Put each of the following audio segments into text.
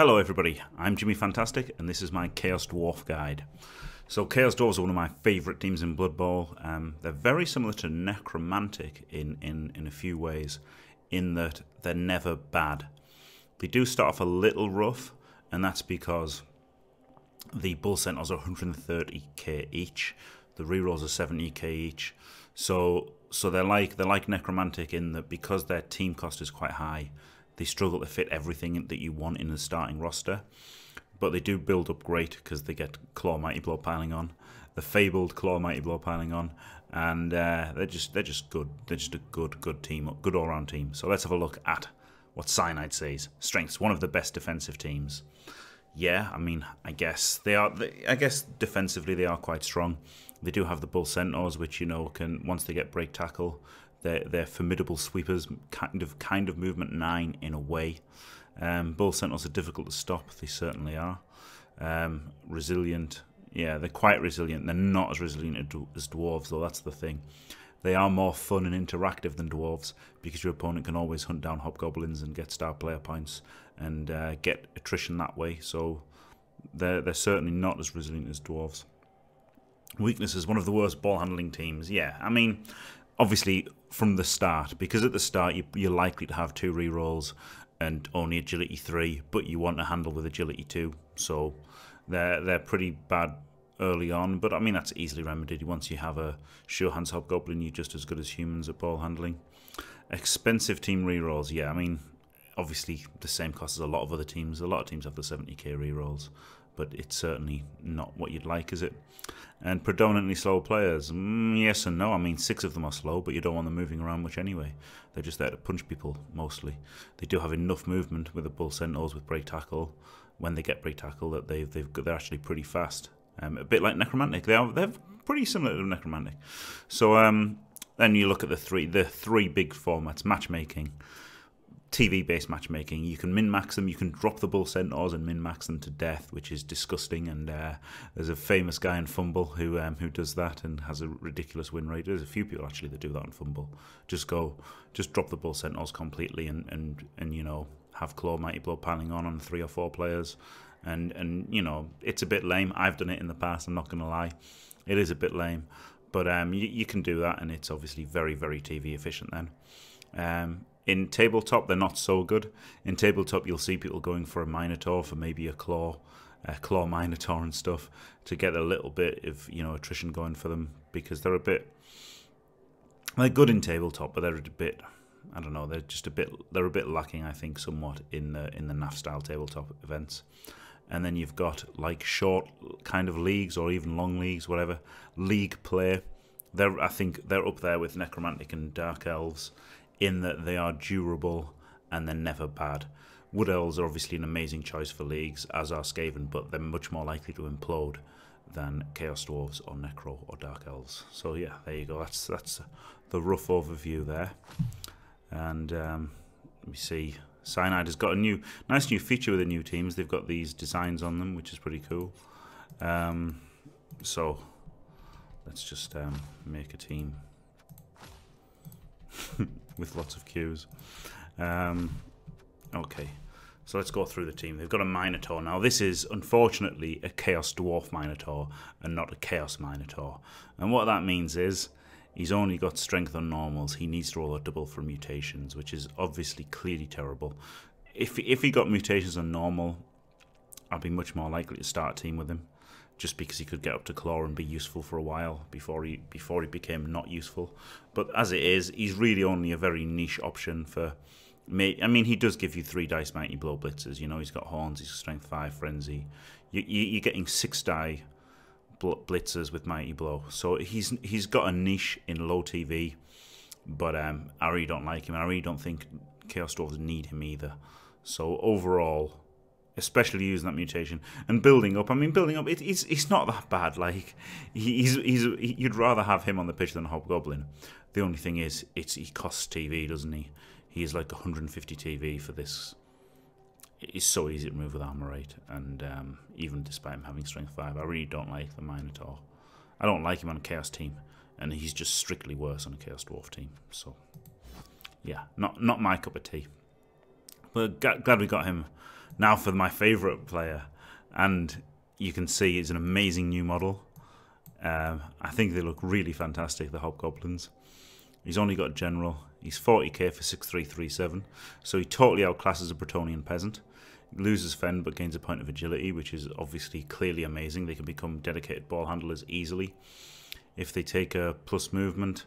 Hello everybody, I'm Jimmy Fantastic and this is my Chaos Dwarf guide. So Chaos Dwarves are one of my favourite teams in Blood Bowl. Um, they're very similar to Necromantic in, in, in a few ways, in that they're never bad. They do start off a little rough, and that's because the Bull Centaurs are 130k each, the rerolls are 70k each. So so they're like they're like Necromantic in that because their team cost is quite high, they struggle to fit everything that you want in the starting roster. But they do build up great because they get Claw Mighty Blow piling on, the fabled Claw Mighty Blow piling on, and uh, they're just they're just good. They're just a good good team, good all round team. So let's have a look at what Cyanide says. Strengths, one of the best defensive teams. Yeah, I mean, I guess they are. They, I guess defensively they are quite strong. They do have the Bull Centaurs, which you know can once they get break tackle, they're, they're formidable sweepers, kind of kind of movement nine in a way. Um, Bull Centaurs are difficult to stop. They certainly are. Um, resilient. Yeah, they're quite resilient. They're not as resilient as dwarves, though. That's the thing. They are more fun and interactive than dwarves because your opponent can always hunt down hobgoblins and get star player points and uh, get attrition that way. So they're they're certainly not as resilient as dwarves. Weaknesses: one of the worst ball handling teams. Yeah, I mean, obviously from the start because at the start you, you're likely to have two rerolls and only agility three, but you want to handle with agility two. So they're they're pretty bad early on, but I mean that's easily remedied. Once you have a sure hands hobgoblin, you're just as good as humans at ball handling. Expensive team rerolls, yeah. I mean, obviously the same cost as a lot of other teams. A lot of teams have the 70k rerolls, but it's certainly not what you'd like, is it? And predominantly slow players, mm, yes and no. I mean, six of them are slow, but you don't want them moving around much anyway. They're just there to punch people mostly. They do have enough movement with the bull centaurs with break tackle. When they get break tackle, that they've they've they're actually pretty fast. Um, a bit like necromantic. They are they're pretty similar to necromantic. So um, then you look at the three the three big formats: matchmaking. TV based matchmaking. You can min max them, you can drop the bull centaurs and min max them to death, which is disgusting. And uh, there's a famous guy in Fumble who um, who does that and has a ridiculous win rate. There's a few people actually that do that in Fumble. Just go, just drop the bull centaurs completely and, and, and you know, have Claw Mighty Blow piling on on three or four players. And, and you know, it's a bit lame. I've done it in the past, I'm not going to lie. It is a bit lame. But um, you, you can do that, and it's obviously very, very TV efficient then. Um, in tabletop, they're not so good. In tabletop, you'll see people going for a Minotaur, for maybe a Claw, a Claw Minotaur and stuff, to get a little bit of you know attrition going for them because they're a bit. They're good in tabletop, but they're a bit. I don't know. They're just a bit. They're a bit lacking, I think, somewhat in the in the NAF style tabletop events. And then you've got like short kind of leagues or even long leagues, whatever league play. They're I think they're up there with Necromantic and Dark Elves in that they are durable and they're never bad. Wood Elves are obviously an amazing choice for leagues, as are Skaven, but they're much more likely to implode than Chaos Dwarves or Necro or Dark Elves. So yeah, there you go. That's that's the rough overview there. And um, let me see. Cyanide has got a new, nice new feature with the new teams. They've got these designs on them, which is pretty cool. Um, so let's just um, make a team. with lots of queues. Um, okay, so let's go through the team. They've got a Minotaur now. This is unfortunately a Chaos Dwarf Minotaur and not a Chaos Minotaur. And what that means is he's only got strength on normals. He needs to roll a double for mutations, which is obviously clearly terrible. If if he got mutations on normal, I'd be much more likely to start a team with him just because he could get up to claw and be useful for a while before he before he became not useful. But as it is, he's really only a very niche option for me. I mean, he does give you three dice mighty blow blitzers. You know, he's got horns, he's strength five frenzy. You, you, are getting six die blitzers with mighty blow. So he's he's got a niche in low TV, but um, I really don't like him. I really don't think Chaos Dwarves need him either. So overall, especially using that mutation and building up. I mean, building up, it, it's it's not that bad. Like he's he's he, you'd rather have him on the pitch than Hobgoblin. The only thing is, it's he costs TV, doesn't he? He is like 150 TV for this. It's so easy to move with armor rate, and um, even despite him having strength five, I really don't like the Minotaur. I don't like him on a Chaos team, and he's just strictly worse on a Chaos Dwarf team. So, yeah, not not my cup of tea. But glad we got him. Now for my favourite player. And you can see it's an amazing new model. Um, I think they look really fantastic, the Hobgoblins. He's only got General. He's 40k for 6337. So he totally outclasses a Bretonnian peasant. Loses Fend but gains a point of agility, which is obviously clearly amazing. They can become dedicated ball handlers easily. If they take a plus movement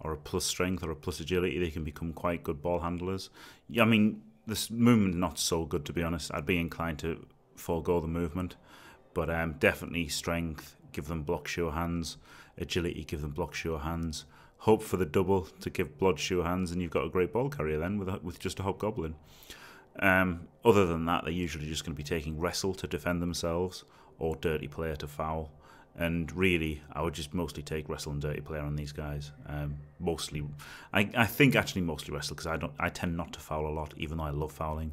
or a plus strength or a plus agility, they can become quite good ball handlers. I mean, this movement not so good to be honest. I'd be inclined to forego the movement, but um, definitely strength. Give them block sure hands, agility. Give them block sure hands. Hope for the double to give blodge sure hands, and you've got a great ball carrier then with a, with just a hobgoblin. Um, other than that, they're usually just going to be taking wrestle to defend themselves or dirty player to foul. And really, I would just mostly take wrestle and dirty player on these guys. Um, mostly, I, I think actually mostly wrestle because I don't I tend not to foul a lot, even though I love fouling.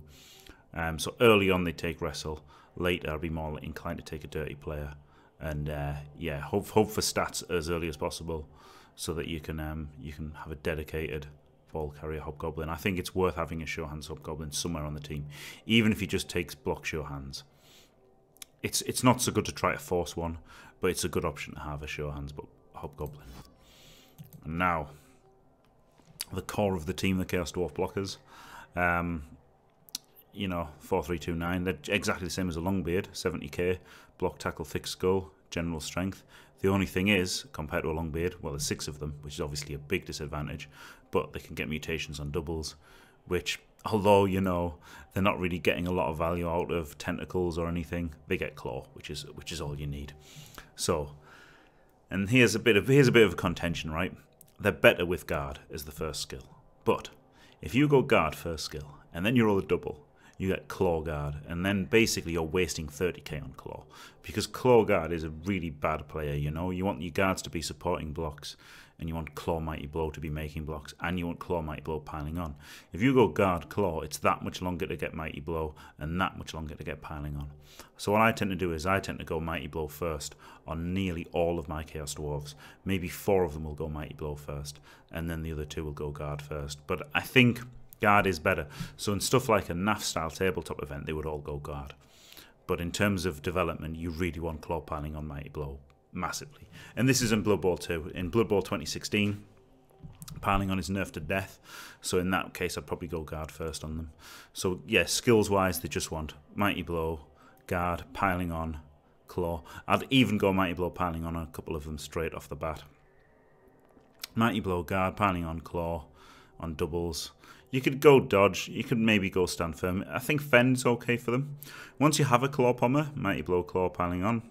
Um, so early on they take wrestle. Later I'll be more inclined to take a dirty player. And uh, yeah, hope hope for stats as early as possible, so that you can um, you can have a dedicated ball carrier hobgoblin. I think it's worth having a sure hands hobgoblin somewhere on the team, even if he just takes block sure hands. It's it's not so good to try to force one, but it's a good option to have a sure hands but hobgoblin. And now, the core of the team, the Chaos Dwarf blockers. Um, you know, 4329. They're exactly the same as a Longbeard, 70k, block, tackle, thick skull, general strength. The only thing is, compared to a Longbeard, well, there's six of them, which is obviously a big disadvantage, but they can get mutations on doubles, which, although, you know, they're not really getting a lot of value out of tentacles or anything, they get claw, which is which is all you need. So, and here's a bit of here's a bit of contention, right? They're better with guard as the first skill. But if you go guard first skill and then you roll a double, you get Claw Guard, and then basically you're wasting 30k on Claw. Because Claw Guard is a really bad player, you know? You want your guards to be supporting blocks, and you want Claw Mighty Blow to be making blocks, and you want Claw Mighty Blow piling on. If you go Guard Claw, it's that much longer to get Mighty Blow, and that much longer to get piling on. So what I tend to do is I tend to go Mighty Blow first on nearly all of my Chaos Dwarves. Maybe four of them will go Mighty Blow first, and then the other two will go Guard first. But I think guard is better. So in stuff like a NAF style tabletop event, they would all go guard. But in terms of development, you really want claw piling on Mighty Blow massively. And this is in Blood Bowl 2. In Blood Bowl 2016, piling on is nerfed to death. So in that case, I'd probably go guard first on them. So yeah, skills wise, they just want Mighty Blow, guard, piling on, claw. I'd even go Mighty Blow piling on a couple of them straight off the bat. Mighty Blow, guard, piling on, claw, on doubles. You could go dodge. You could maybe go stand firm. I think fend's okay for them. Once you have a claw pommer, mighty blow claw piling on.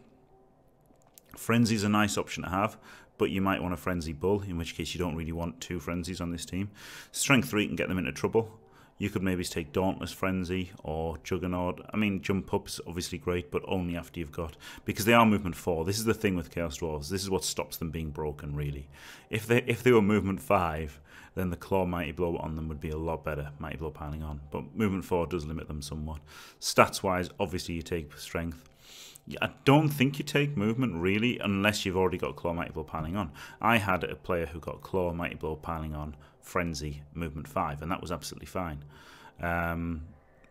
Frenzy's a nice option to have, but you might want a frenzy bull, in which case you don't really want two frenzies on this team. Strength three can get them into trouble. You could maybe take Dauntless Frenzy or Juggernaut. I mean, Jump Up's obviously great, but only after you've got... Because they are movement 4. This is the thing with Chaos Dwarves. This is what stops them being broken, really. If they if they were movement 5, then the Claw Mighty Blow on them would be a lot better, Mighty Blow piling on. But movement 4 does limit them somewhat. Stats-wise, obviously you take Strength. I don't think you take movement really unless you've already got Claw Mighty Blow piling on. I had a player who got Claw Mighty Blow piling on Frenzy Movement 5, and that was absolutely fine. Um,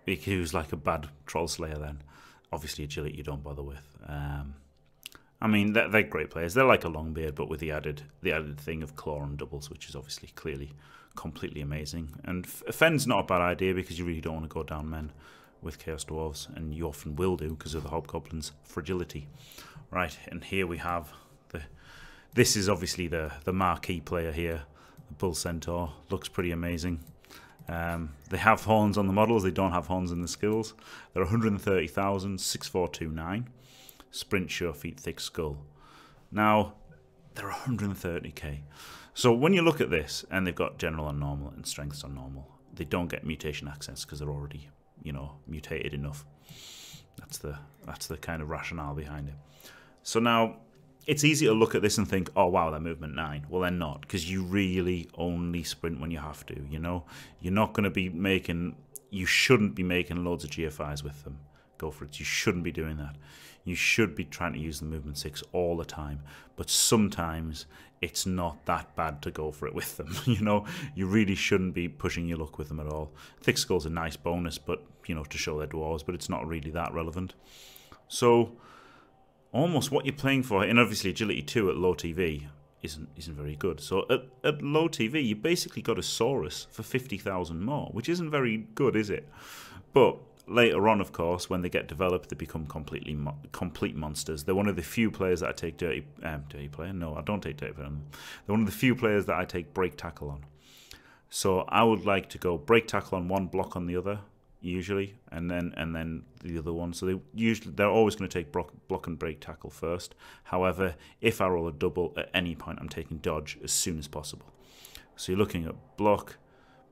he was like a bad Troll Slayer then. Obviously, agility you don't bother with. Um, I mean, they're, they're, great players. They're like a Longbeard, but with the added the added thing of claw and doubles, which is obviously clearly completely amazing. And Fend's not a bad idea because you really don't want to go down men with Chaos Dwarves, and you often will do because of the Hobgoblin's fragility. Right, and here we have the. This is obviously the the marquee player here, the Bull Centaur. Looks pretty amazing. Um, they have horns on the models, they don't have horns in the skills. They're 130,000, 6429. Sprint, sure feet, thick skull. Now, they're 130k. So when you look at this, and they've got general on normal and strengths on normal, they don't get mutation access because they're already, you know, mutated enough. That's the that's the kind of rationale behind it. So now it's easy to look at this and think, oh wow, they're movement nine. Well, they're not because you really only sprint when you have to. You know, you're not going to be making. You shouldn't be making loads of GFIs with them. Go for it. You shouldn't be doing that. You should be trying to use the movement six all the time. But sometimes it's not that bad to go for it with them. you know, you really shouldn't be pushing your luck with them at all. Thick Skull's a nice bonus, but you know, to show their dwarves, but it's not really that relevant. So, almost what you're playing for, and obviously agility two at low TV isn't isn't very good. So at, at low TV, you basically got a Saurus for fifty thousand more, which isn't very good, is it? But later on, of course, when they get developed, they become completely mo- complete monsters. They're one of the few players that I take dirty um, dirty player. No, I don't take dirty player. They're one of the few players that I take break tackle on. So I would like to go break tackle on one, block on the other, usually, and then and then the other one. So they usually they're always going to take block, block and break tackle first. However, if I roll a double at any point, I'm taking dodge as soon as possible. So you're looking at block,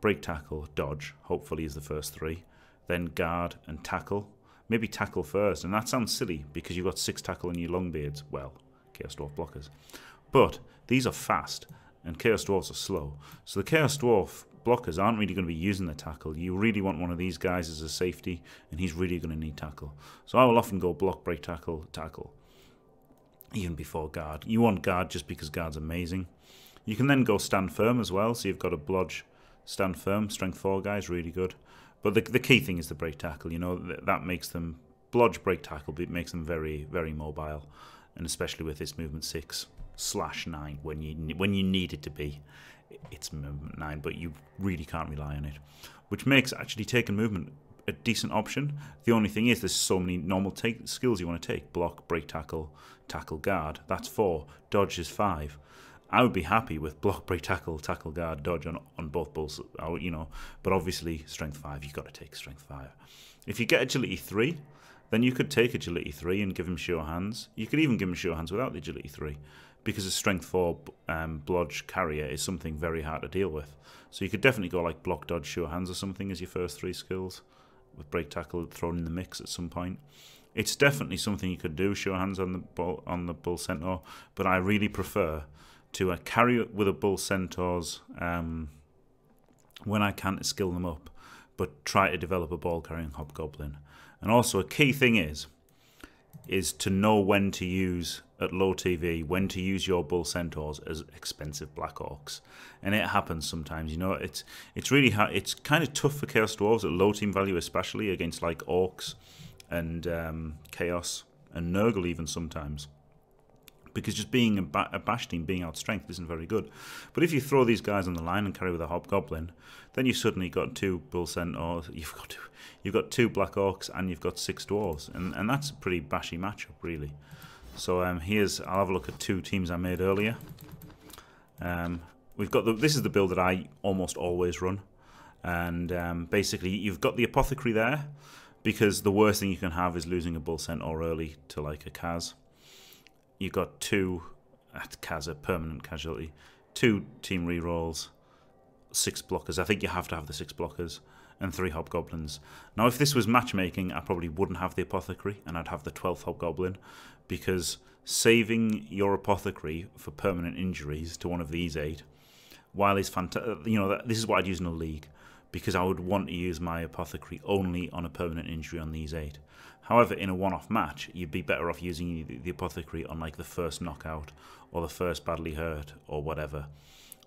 break tackle, dodge. Hopefully, is the first three then guard and tackle. Maybe tackle first, and that sounds silly because you've got six tackle in your longbeards. Well, Chaos Dwarf blockers. But these are fast, and Chaos Dwarfs are slow. So the Chaos Dwarf blockers aren't really going to be using the tackle. You really want one of these guys as a safety, and he's really going to need tackle. So I will often go block, break, tackle, tackle, even before guard. You want guard just because guard's amazing. You can then go stand firm as well, so you've got a blodge, stand firm, strength 4 guys, really good. But the, the key thing is the break tackle. You know that, makes them blodge break tackle, but it makes them very very mobile, and especially with this movement six slash nine when you when you need it to be, it's movement nine, but you really can't rely on it, which makes actually taking movement a decent option. The only thing is there's so many normal take skills you want to take: block, break tackle, tackle guard. That's four. Dodge is five. I would be happy with block, break, tackle, tackle, guard, dodge on, on both bulls. You know, but obviously strength five, you've got to take strength five. If you get agility three, then you could take agility three and give him sure hands. You could even give him sure hands without the agility three, because a strength four um, blodge carrier is something very hard to deal with. So you could definitely go like block, dodge, sure hands or something as your first three skills, with break, tackle thrown in the mix at some point. It's definitely something you could do, sure hands on the bull, on the bull centaur, but I really prefer to uh, carry with a bull centaurs um, when I can to skill them up, but try to develop a ball carrying hobgoblin. And also a key thing is is to know when to use at low TV when to use your bull centaurs as expensive black orcs, and it happens sometimes. You know, it's it's really hard. It's kind of tough for chaos dwarves at low team value, especially against like orcs and um, chaos and Nurgle even sometimes because just being a, a bash team, being out strength, isn't very good. But if you throw these guys on the line and carry with a hobgoblin, then you've suddenly got two bull centaurs, you've got two, you've got two black orcs, and you've got six dwarves, and and that's a pretty bashy matchup, really. So um, here's I'll have a look at two teams I made earlier. Um, we've got the, this is the build that I almost always run, and um, basically you've got the apothecary there because the worst thing you can have is losing a bull centaur early to like a cas you got two at Kaza permanent casualty, two team rerolls, six blockers. I think you have to have the six blockers and three hobgoblins. Now, if this was matchmaking, I probably wouldn't have the apothecary and I'd have the twelfth hobgoblin because saving your apothecary for permanent injuries to one of these eight, while is fantastic, you know this is what I'd use in a league because I would want to use my apothecary only on a permanent injury on these eight. However, in a one-off match, you'd be better off using the, the apothecary on like the first knockout or the first badly hurt or whatever.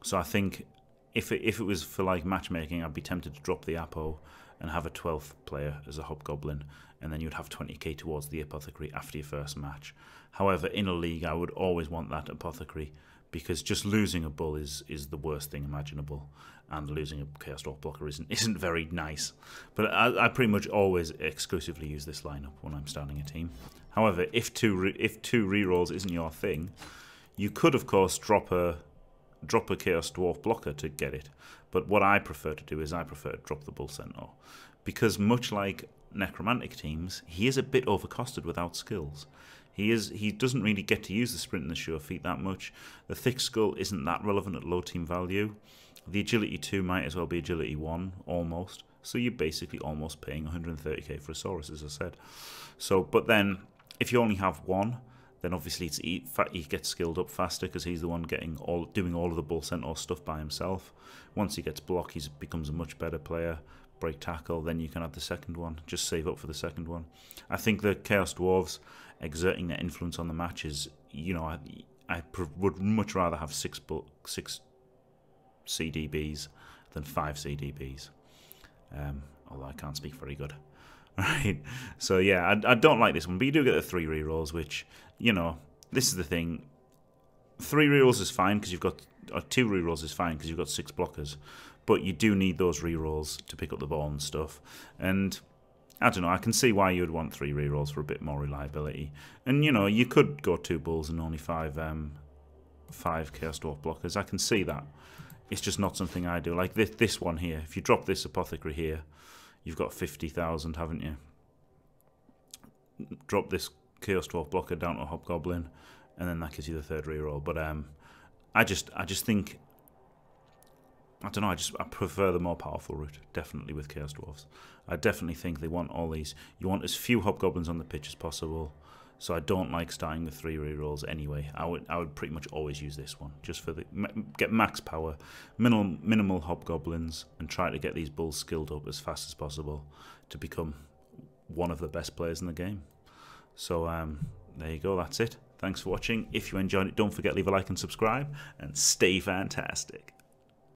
So I think if it, if it was for like matchmaking, I'd be tempted to drop the apo and have a 12th player as a hobgoblin, and then you'd have 20k towards the apothecary after your first match. However, in a league, I would always want that apothecary because just losing a bull is is the worst thing imaginable, and losing a chaos dwarf blocker isn't isn't very nice. But I, I pretty much always exclusively use this lineup when I'm starting a team. However, if two if two rerolls isn't your thing, you could of course drop a drop a chaos dwarf blocker to get it. But what I prefer to do is I prefer to drop the bull centaur because much like necromantic teams, he is a bit overcosted without skills. He is he doesn't really get to use the sprint and the sure feet that much. The thick skull isn't that relevant at low team value. The agility 2 might as well be agility 1 almost. So you're basically almost paying 130k for a Saurus, as I said. So, but then if you only have one, then obviously it's he, he gets skilled up faster because he's the one getting all doing all of the bull centaur stuff by himself. Once he gets block, he becomes a much better player. Break tackle, then you can add the second one. Just save up for the second one. I think the Chaos Dwarves exerting their influence on the match is, you know, I I would much rather have six six CDBs than five CDBs. Um, although I can't speak very good. Right. So yeah, I, I don't like this one, but you do get the three rerolls, which you know this is the thing. Three rerolls is fine because you've got or two rerolls is fine because you've got six blockers, but you do need those rerolls to pick up the ball and stuff. And I don't know. I can see why you would want three rerolls for a bit more reliability. And you know, you could go two bulls and only five um, five chaos dwarf blockers. I can see that. It's just not something I do. Like this this one here. If you drop this apothecary here, you've got fifty thousand, haven't you? Drop this chaos dwarf blocker down to hobgoblin, and then that gives you the third reroll. But um, I just I just think I don't know. I just I prefer the more powerful route, definitely with Chaos Dwarfs. I definitely think they want all these. You want as few Hobgoblins on the pitch as possible. So I don't like starting with three rerolls anyway. I would I would pretty much always use this one just for the get max power, minimal minimal Hobgoblins, and try to get these bulls skilled up as fast as possible to become one of the best players in the game. So um, there you go. That's it. Thanks for watching. If you enjoyed it, don't forget leave a like and subscribe, and stay fantastic.